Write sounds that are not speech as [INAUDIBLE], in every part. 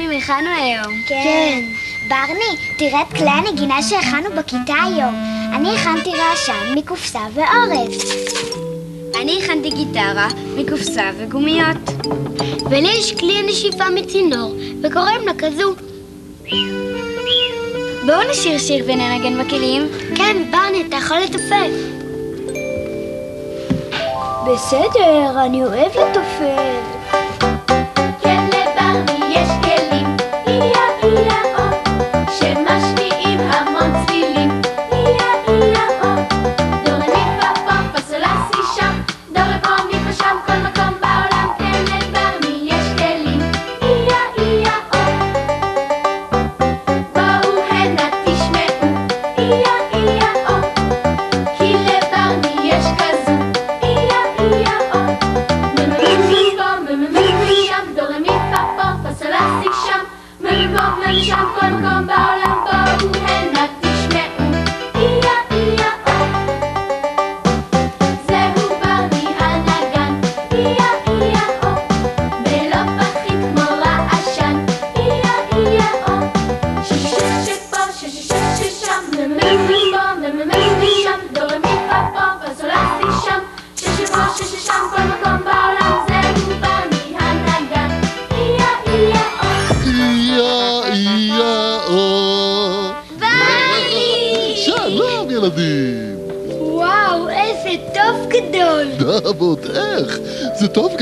יפים הכנו היום. כן. ברני, תראה את כלי הנגינה שהכנו בכיתה היום. אני הכנתי רעשן מקופסה ועורף. אני הכנתי גיטרה מקופסה וגומיות. ולי יש כלי נשיפה מצינור, וקוראים לה כזו. בואו נשיר שיר וננגן בכלים. כן, ברני, אתה יכול לתופף. בסדר, אני אוהב לתופף.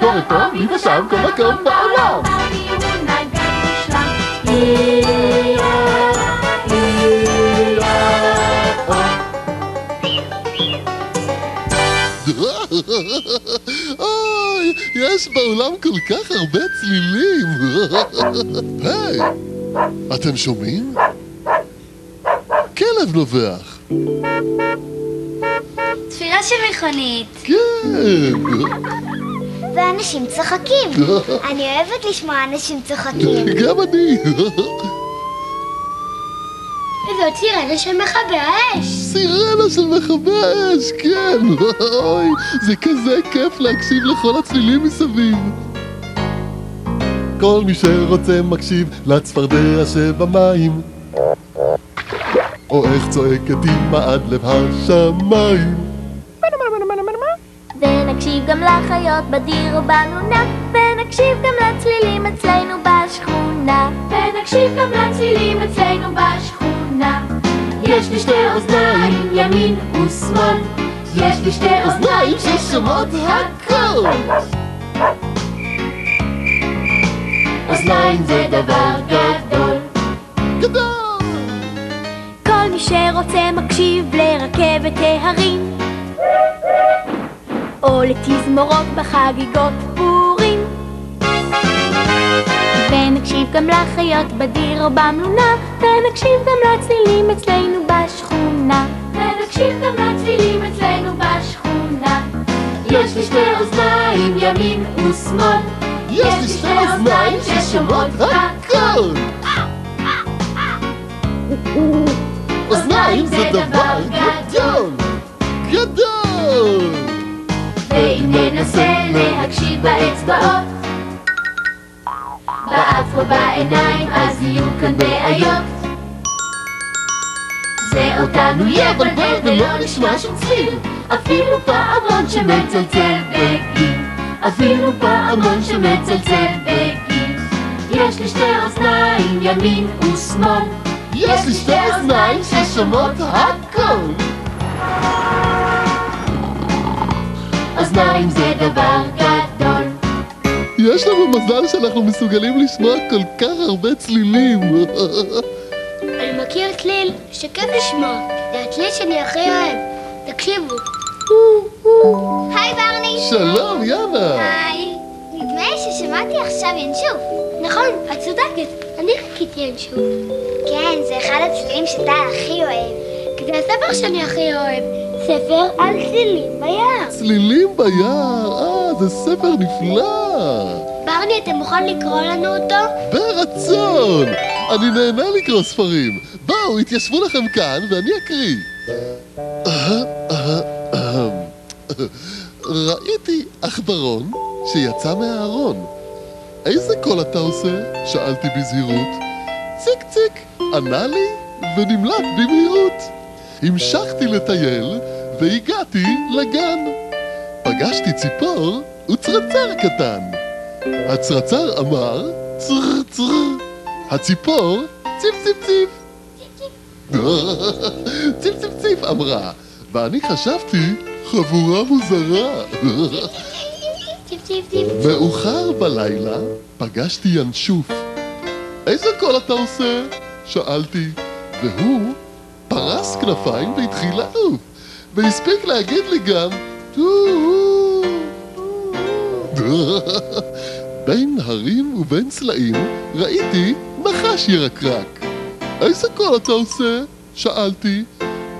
דו רה פה, מי פה שם, כל מקום בעולם. אוי, יש בעולם כל כך הרבה צלילים. היי, אתם שומעים? כלב נובח. צפירה של מכונית. כן. ואנשים צוחקים. [LAUGHS] אני אוהבת לשמוע אנשים צוחקים. [LAUGHS] גם אני. וזאת סירנה של מכבי האש. סירנה של מכבי האש, כן. [LAUGHS] אוי, זה כזה כיף להקשיב לכל הצלילים מסביב. כל מי שרוצה מקשיב לצפרדע שבמים. או איך צועקת אמא עד לב השמיים. ונקשיב גם לחיות בדיר ובלונה ונקשיב גם לצלילים אצלנו בשכונה. ונקשיב גם לצלילים אצלנו בשכונה. יש לי שתי אוזניים, ימין ושמאל. יש לי שתי אוזניים ששומעות הכל. אוזניים זה דבר גדול. גדול! כל מי שרוצה מקשיב לרכבת ההרים או לתזמורות בחגיגות פורים ונקשיב גם לחיות בדיר או במלונה ונקשיב גם לצלילים אצלנו בשכונה ונקשיב גם לצלילים אצלנו בשכונה יש לי שתי אוזניים ימין ושמאל יש לי שתי אוזניים ששומעות הכל! אוזניים זה דבר גדול! גדול! ננסה להקשיב באצבעות. באף או בעיניים אז יהיו כאן בעיות. זה אותנו יבלבל ולא נשמע שום צליל. אפילו פעמון שמצלצל בגיל אפילו פעמון שמצלצל בגיל יש לי שתי אוזניים ימין ושמאל. יש לי שתי אוזניים ששומעות הכל! אוזניים זה דבר גדול יש לנו מזל שאנחנו מסוגלים לשמוע כל כך הרבה צלילים. אני מכיר צליל שכיף לשמוע. זה הצליל שאני הכי אוהב. תקשיבו. היי ברני. שלום, יאנה. היי. נדמה לי ששמעתי עכשיו ינשוף. נכון, את צודקת. אני חיכיתי ינשוף. כן, זה אחד הצלילים שטל הכי אוהב. זה הספר שאני הכי אוהב. ספר על צלילים ביער. צלילים ביער, אה, זה ספר נפלא. ברני, אתה מוכן לקרוא לנו אותו? ברצון! אני נהנה לקרוא ספרים. בואו, התיישבו לכם כאן ואני אקריא. ראיתי עכברון שיצא מהארון. איזה קול אתה עושה? שאלתי בזהירות. ציק ציק, ענה לי ונמלט במהירות. המשכתי לטייל והגעתי לגן. פגשתי ציפור וצרצר קטן. הצרצר אמר צר צר. הציפור ציפ ציפ ציפ. ציפ ציפ ציפ אמרה, ואני חשבתי חבורה מוזרה. מאוחר בלילה פגשתי ינשוף. איזה קול אתה עושה? שאלתי, והוא פרס כנפיים והתחיל לעוף, והספיק להגיד לי גם [LAUGHS] בין הרים ובין צלעים ראיתי נחש ירקרק. איזה קול אתה עושה? שאלתי,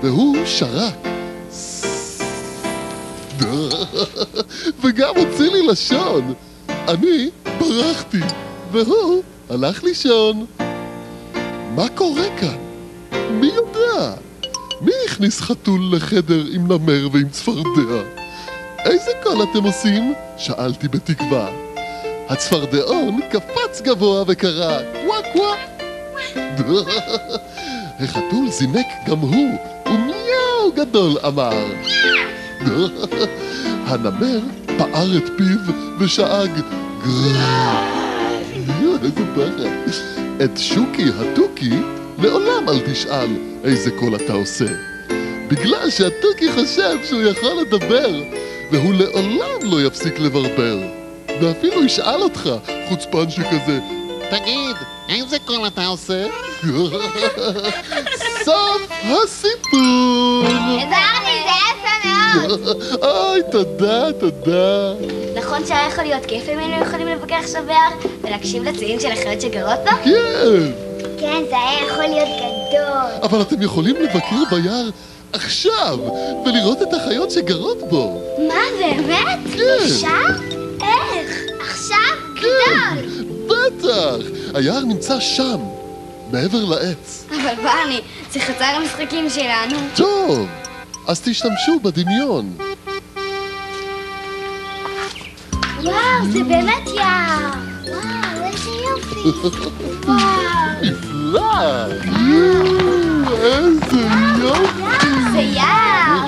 והוא שרק. [LAUGHS] וגם הוציא לי לשון. אני ברחתי, והוא הלך לישון. מה קורה כאן? מי יודע? מי הכניס חתול לחדר עם נמר ועם צפרדע? איזה קול אתם עושים? שאלתי בתקווה. הצפרדעון קפץ גבוה וקרא קוואק קוואק. [LAUGHS] החתול זינק גם הוא, ומיאו גדול אמר. [LAUGHS] הנמר פער את פיו ושאג גרר. [LAUGHS] איזה פחד. את שוקי התוכי לעולם אל תשאל איזה קול אתה עושה. בגלל שהתוכי חושב שהוא יכול לדבר, והוא לעולם לא יפסיק לברבר. ואפילו ישאל אותך, חוצפן שכזה, תגיד, איזה קול אתה עושה? [LAUGHS] סוף הסיפור! ברני, זה יפה מאוד. [LAUGHS] אוי, תודה, תודה. נכון שהיה יכול להיות כיף אם היינו יכולים לבקר עכשיו ביער ולהקשיב לצלילים של החיות שגרות פה? כן, כן, זה היה יכול להיות גדול. אבל אתם יכולים לבקר ביער עכשיו ולראות את החיות שגרות בו. מה, באמת? כן, אפשר? איך? עכשיו? כן, בטח. היער נמצא שם, מעבר לעץ. אבל ברני, זה חצר המשחקים שלנו. טוב, אז תשתמשו בדמיון. וואו, זה באמת יער. וואו, איזה יופי. [LAUGHS] וואו. יואו, איזה יופי! זה יער!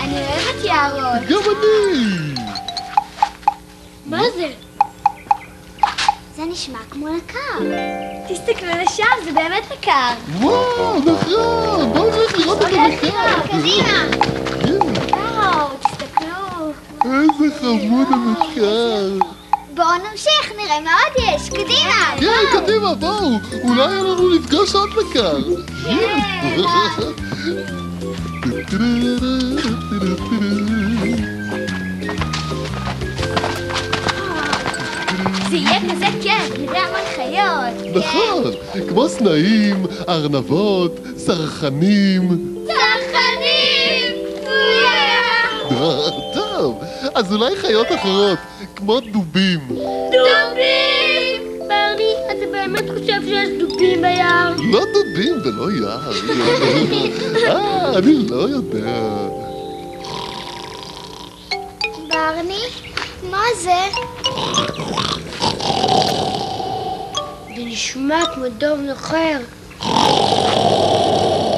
אני אוהבת יערות. גם אני! מה זה? זה נשמע כמו לקר. תסתכלו לשם, זה באמת יקר. וואו, נכון! בואו נלך לראות את המקר! קדימה. וואו, תסתכלו. איזה חמוד המקר! בואו נמשיך, נראה מה עוד יש. קדימה. כן, קדימה, בואו! אולי לנו לפגוש עוד מקר! זה יהיה כזה כיף, נראה המון חיות. נכון, כמו סנאים, ארנבות, סרחנים. צרכנים! [LAUGHS] טוב, אז אולי חיות אחרות, כמו דובים. דובים! ברני, אתה באמת חושב שיש דובים ביער? לא דובים ולא יער. [LAUGHS] אה, אני לא יודע. ברני, מה זה? זה נשמע כמו דוב נוחר.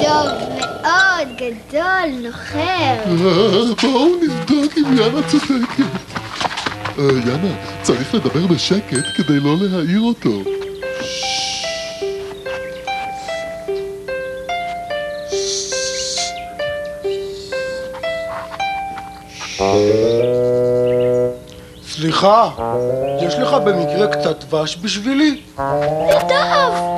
טוב מאוד, גדול, נוחר. אה, בואו נבדוק אם יאנה צודקת. אה, יאנה, צריך לדבר בשקט כדי לא להעיר אותו. סליחה, יש לך במקרה קצת דבש בשבילי? זה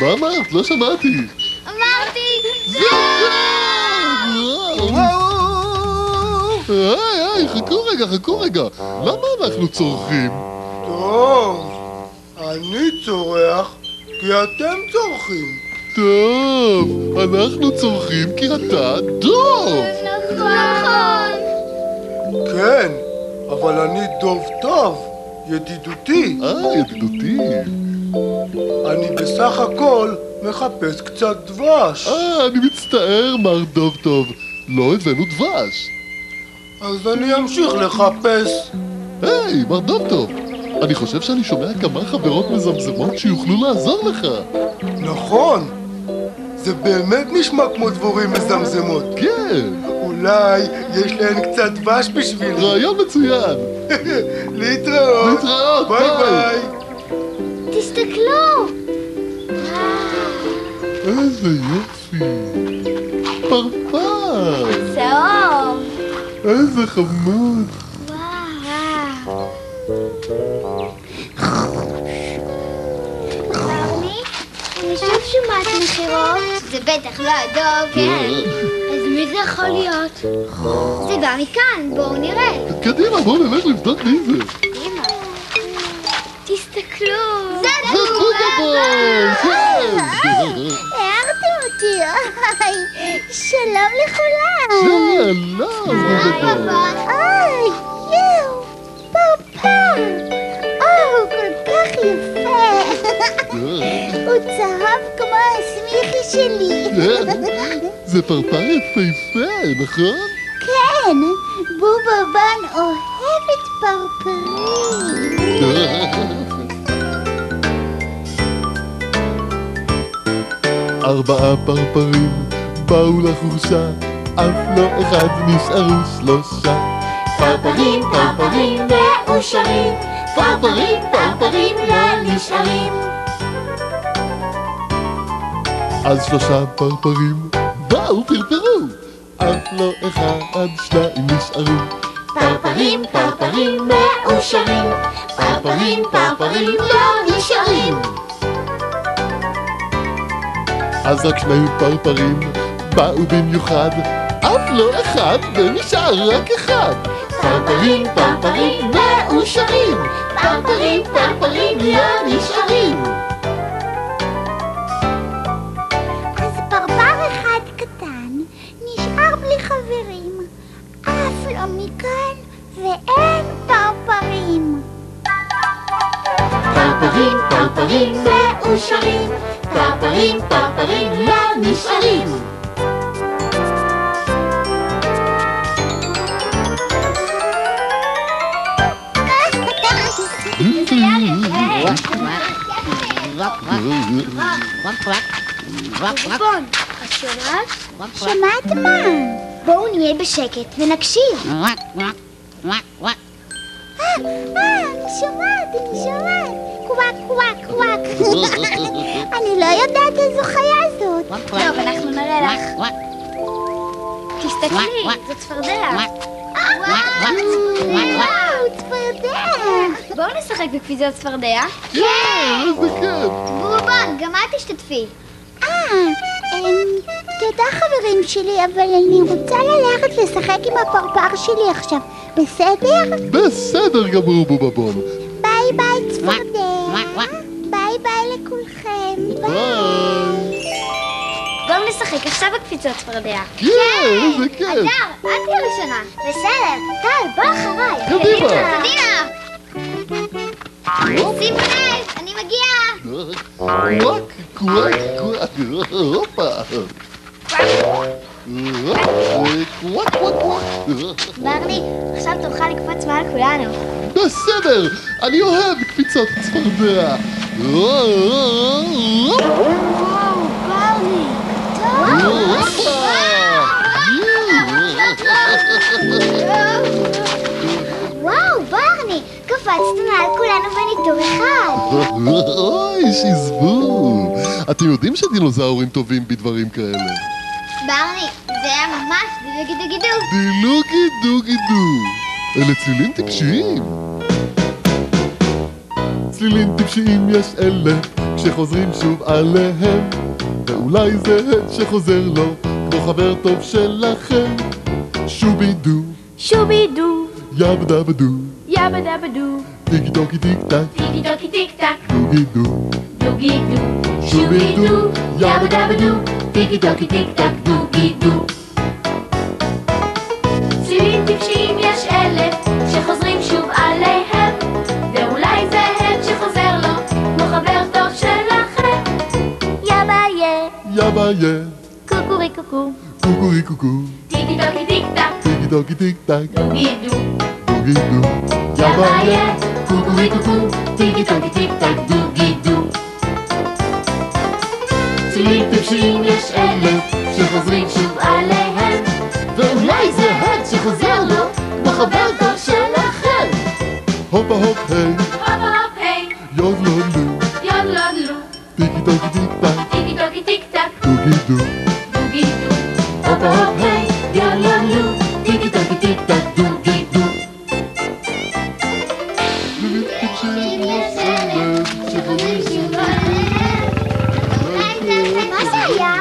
מה אמרת? לא שמעתי. אמרתי, זה דוב! וואו. היי, היי, חכו רגע, חכו רגע. למה אנחנו צורכים? טוב, אני צורח כי אתם צורכים. טוב, אנחנו צורכים כי אתה דוב! נכון. כן, אבל אני דוב טוב, ידידותי. אה, ידידותי. אני בסך הכל מחפש קצת דבש. אה, אני מצטער, מר דוב טוב. לא הבאנו דבש. אז אני אמשיך לחפש. היי, מר דוב טוב. אני חושב שאני שומע כמה חברות מזמזמות שיוכלו לעזור לך. נכון, זה באמת נשמע כמו דבורים מזמזמות. כן, אולי יש להן קצת דבש בשבילי. רעיון מצוין. [LAUGHS] להתראות. להתראות, ביי ביי. תסתכלו! איזה יופי. פרפר. צהוב. איזה חמוד. ברני, אני שוב שומעת מכירות. זה בטח לא הדוב. כן. אז מי זה יכול להיות? זה בא מכאן, בואו נראה. קדימה, בואו נלך לבדוק מי זה. תסתכלו. כן! הערתם אותי, אוי, שלום לכולם. שלום, בוגבוי. אוי, יואו, פרפר. או, כל כך יפה. הוא צהוב כמו הסמיכי שלי. זה פרפר יפהפה, נכון? כן, בובה בן אוהבת פרפרים. ארבעה פרפרים באו לחורשה, אף לא אחד נשארו שלושה. פרפרים, פרפרים מאושרים, פרפרים, פרפרים לא נשארים. אז שלושה פרפרים באו פרפרו, אף לא אחד שניים נשארו. פרפרים, פרפרים מאושרים, פרפרים, פרפרים לא נשארים. אז רק שני פרפרים באו במיוחד, אף לא אחד ונשאר רק אחד. פרפרים, פרפרים מאושרים, פרפרים, פרפרים לא נשארים. אז פרפר אחד קטן נשאר בלי חברים, אף לא מכאן ואין פרפרים. פרפרים, פרפרים מאושרים, פרפרים, פרפרים לא נשארים. בון, את שומעת? שומעת מה? בואו נהיה בשקט ונקשיב. אה, אה, אני שומעת, אני שומעת. קוואק, קוואק, קוואק. [LAUGHS] אני לא יודעת איזו חיה זאת. טוב, אנחנו נראה לך. תסתכלי, זאת צפרדע. וואו, צפרדע. בואו נשחק בקפיצות צפרדע. כן, כיף. בובון, גם את תשתתפי. אה, אמ, תודה חברים שלי, אבל אני רוצה ללכת לשחק עם הפרפר שלי עכשיו, בסדר? בסדר גמור בובבון. ביי ביי צפרדע. ביי. בואו נשחק עכשיו בקפיצות צפרדע. כן, איזה כיף. את תהיי ראשונה. בסדר. טל, בוא אחריי. קדימה. קדימה. שימו לב, אני מגיעה. קוואק, קוואק, קוואק, הופה. קוואק, קוואק, קוואק. ברני, עכשיו תורך לקפוץ מעל כולנו. בסדר, אני אוהב קפיצות צפרדע. וואו, ברני. קפצת מעל כולנו בניתור אחד. אוי, שיזבו. אתם יודעים שדינוזאורים טובים בדברים כאלה. ברני, זה היה ממש דודו גידו גידו. דילוגי דוגי דו. אלה צלילים טיפשיים. צלילים טיפשיים יש אלה, כשחוזרים שוב עליהם. ואולי זה הד שחוזר לו, כמו חבר טוב שלכם. שובי דו, שובי דו, יאבא דאבא דו, יאבא דאבא דו, טיקי טוקי טיק טק, טיקי טוקי טיק טק, דוגי דו. דוגי דו, שובי דו, יאבא דאבא דו, טיקי טוקי טיק טק, דוגי דו. צלילים טיפשיים יה, יאבא יא, קוקורי קוקו, קוקורי קוקו, טיקי טוקי טיק טק, טיקי טוקי טיק טק, דוגי דו. דוגי דו. יאבא יא, קוקורי קוקו, טיקי טוקי טיק טק, דוגי דו. צלילים טיפשיים יש אלף, שחוזרים שוב עליהם, ואולי זה הם שחוזר לו, כמו חבר טוב שלכם. הופה הופ היי, לו, טיקי טוקי טיק טק, דוגי דו. טיפשים יש אלף, שחוזרים שוב מה זה היה?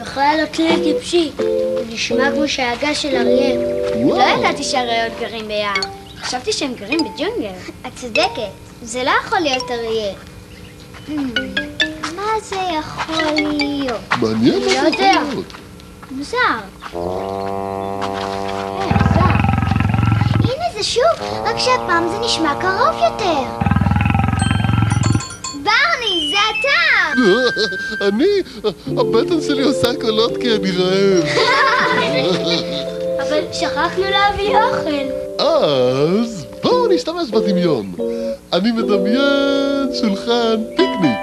בכלל לא טיפשי. זה נשמע כמו שאגה של אריה. לא ידעתי שהאריות גרים ביער. חשבתי שהם גרים בג'ונגל. את צודקת, זה לא יכול להיות אריה. זה יכול להיות? מעניין מה זה. יכול להיות. מוזר. מוזר. הנה זה שוב, רק שהפעם זה נשמע קרוב יותר. ברני, זה אתה! אני, הבטן שלי עושה קולות כי אני רעב. אבל שכחנו להביא אוכל. אז בואו נשתמש בדמיון. אני מדמיין שולחן פיקניק.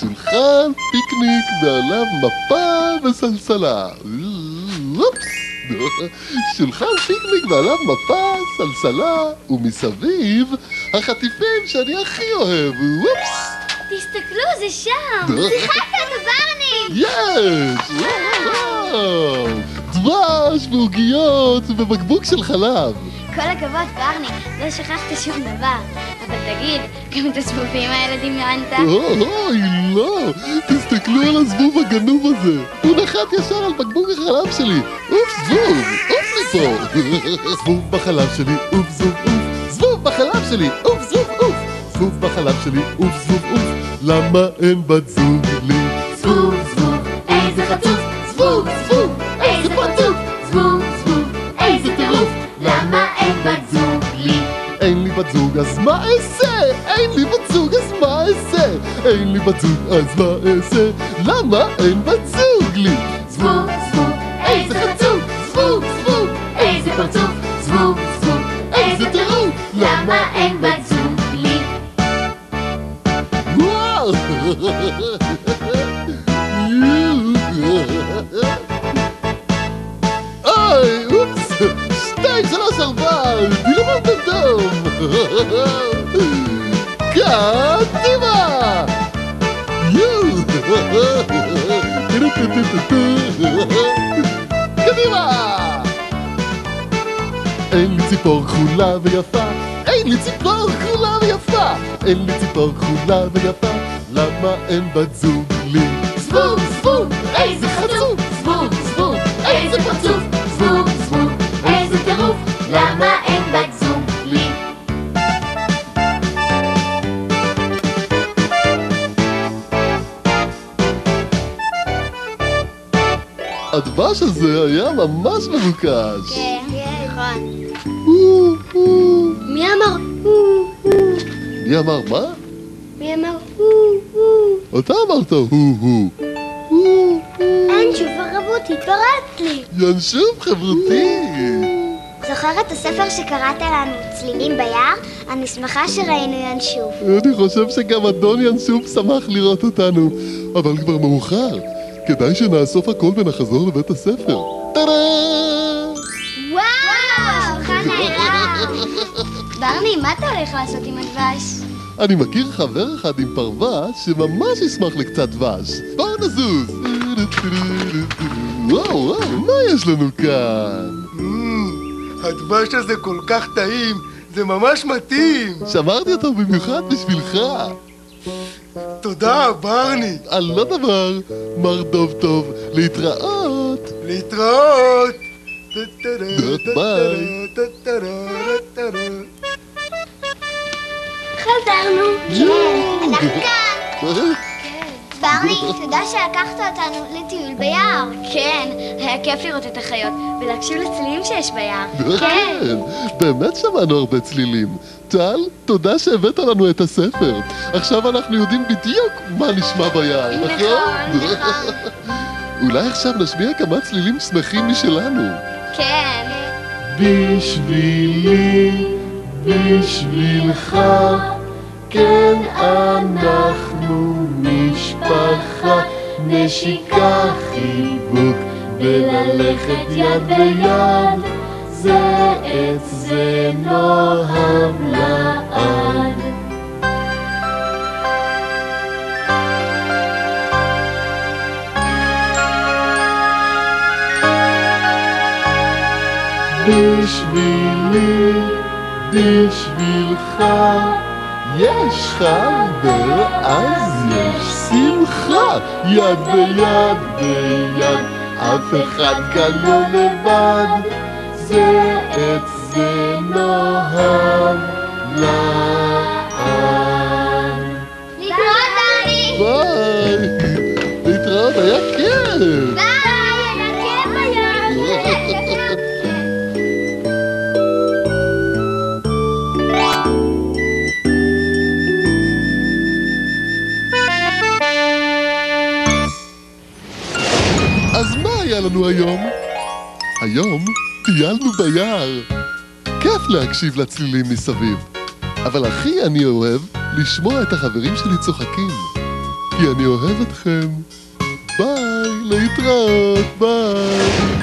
שולחן פיקניק ועליו מפה וסלסלה. שולחן פיקניק ועליו מפה, סלסלה, ומסביב החטיפים שאני הכי אוהב. אופס. תסתכלו, זה שם. שיחקת, ברני! יש! דבש ועוגיות ובקבוק של חלב. כל הכבוד, ברני, לא שכחת שום דבר. אבל תגיד, [LAUGHS] גם את הזבובים האלה דמיינת? אוי, לא! תסתכלו על הזבוב הגנוב הזה. הוא נחת ישר על בקבוק החלב שלי. עוף זבוב! עוף מפה! [LAUGHS] זבוב בחלב שלי, עוף זבוב עוף! זבוב בחלב שלי, עוף זבוב עוף! זבוב בחלב שלי, עוף זבוב עוף! למה אין בת זוג לי? זבוב זבוב, איזה חצוף, אז מה אעשה? אין לי בת זוג אז מה אעשה? אין לי בת זוג אז מה אעשה? למה אין בת זוג לי? זבוב זבוב, איזה חצוף, זבוב זבוב, איזה פרצוף, זבוב זבוב, איזה טירוף, למה אין בת זוג לי? וואו! אוי, אופס! שתיים, שלוש, ארבע! דילמת אדום! קדימה! קדימה! אין לי ציפור כחולה ויפה, אין לי ציפור כחולה ויפה, אין לי ציפור כחולה ויפה, למה אין בת זוג לי? זבוב זבוב, איזה חצוף, זבוב זבוב, איזה פרצוף, זבוב זבוב, איזה טירוף, למה אין הדבש הזה היה ממש מבוקש. כן, נכון. מי אמר? מי אמר מה? מי אמר הו הו? אתה אמרת הו-הו. הו, אין שוב הרבות, התפרצת לי. ינשוף חברתי. זוכר את הספר שקראת לנו, צלילים ביער? אני שמחה שראינו ינשוף. אני חושב שגם אדון ינשוף שמח לראות אותנו, אבל כבר מאוחר. כדאי שנאסוף הכל ונחזור לבית הספר. טאדה! וואו, שולחן נהדר. [LAUGHS] ברני, מה אתה הולך לעשות עם הדבש? אני מכיר חבר אחד עם פרווה שממש ישמח לקצת דבש. בואו נזוז! וואו, וואו, מה יש לנו כאן? הדבש הזה כל כך טעים, זה ממש מתאים. שמרתי אותו במיוחד בשבילך. תודה, ברני. על לא דבר, מר דוב טוב, להתראות. להתראות. ביי. חזרנו. כן, אנחנו כאן. ברני, תודה שלקחת אותנו לטיול ביער. כן, היה כיף לראות את החיות ולהקשיב לצלילים שיש ביער. [LAUGHS] כן, באמת שמענו הרבה צלילים. טל, תודה שהבאת לנו את הספר. עכשיו אנחנו יודעים בדיוק מה נשמע ביער, נכון? נכון. [LAUGHS] אולי עכשיו נשמיע כמה צלילים שמחים משלנו. כן. בשבילי, בשבילך, כן אנחנו משפחה, נשיקה חיבוק וללכת יד ביד, זה את זה נאהב לעד. בשבילי, בשבילך, יש חבר, אז יש שמחה, יד ביד ביד, אף אחד כאן לא לבד, זה את זה נאהב לעד. להתראות, ברני. ביי, להתראות, היה כיף. לנו היום? היום טיילנו ביער. כיף להקשיב לצלילים מסביב. אבל הכי אני אוהב לשמוע את החברים שלי צוחקים. כי אני אוהב אתכם. ביי, להתראות, ביי.